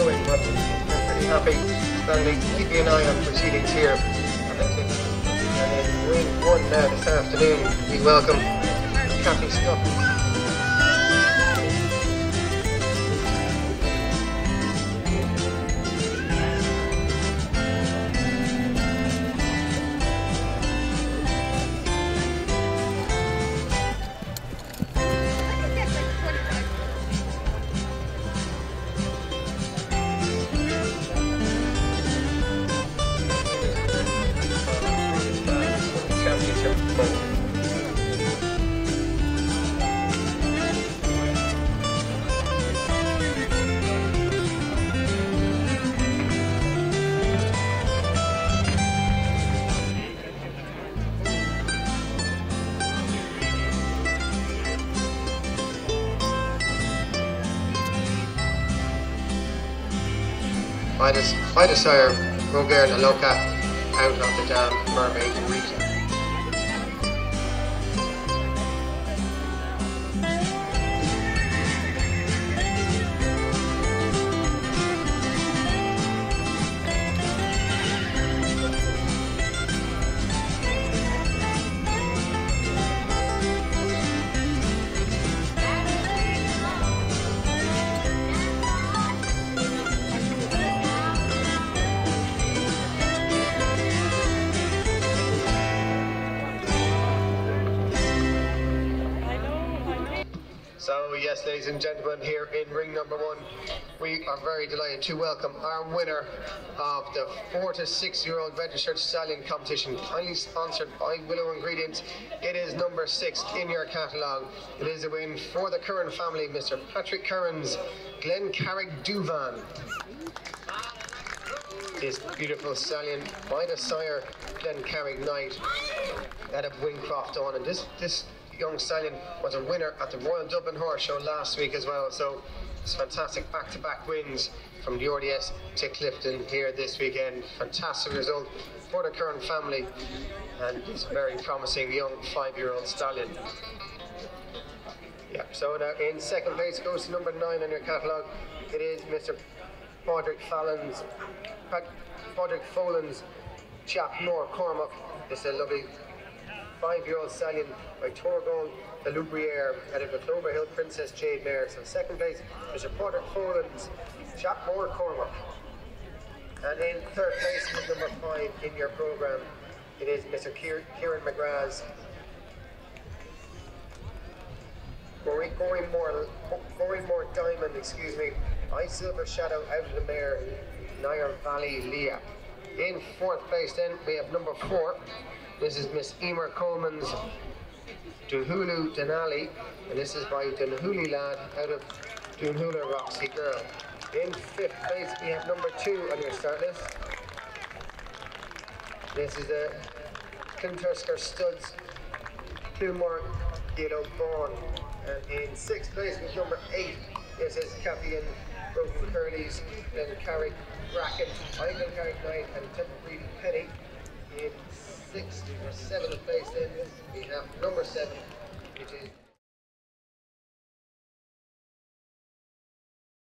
I'm pretty happy standing keeping an eye on proceedings here. And in Wing 1 now this afternoon, we welcome Kathy Scott. By the sire Roger Naloka out of the dam Mermaid Ladies and gentlemen, here in ring number one. We are very delighted to welcome our winner of the four to six year old registered stallion competition, kindly sponsored by Willow Ingredients. It is number six in your catalogue. It is a win for the Curran family, Mr. Patrick Curran's Glen Carrick Duvan. This beautiful stallion by the sire Glencarrig Knight out of Wyncroft on. And this, this young stallion was a winner at the Royal Dublin Horse Show last week as well. So it's fantastic back-to-back wins from the RDS to Clifton here this weekend. Fantastic result for the Curran family and it's a very promising young five-year-old stallion. Yeah, so now in second place goes to number nine on your catalogue. It is Mr. Padraig Fallon's, Padraig Folan's Teach Mór Cormac. It's a lovely five-year-old stallion by Thorgal de L'Aubier out of the Clover Hill Princess Jade Mare. So second place is Reporter Folan's Teach Mór Cormac. And in third place is number five in your programme. It is Mr. Kieran McGrath's Goureemore, More Diamond, excuse me. I Silver Shadow out of the mare, Nire Valley Liath. In fourth place then we have number four, this is Miss Eimear Coleman's Doohulla Dunally, and this is by Dunally Lad out of Dohulla Roxy Girl. In fifth place, we have number two on your start list. This is uh, a Cloontuskert Studs Clonmore Geallóg Bán. And in sixth place with number eight, this is Kathy and Broken Curly's Glen Carrick Bracken, I Glencarrig Knight and Breed six or seven places, we have number seven, which is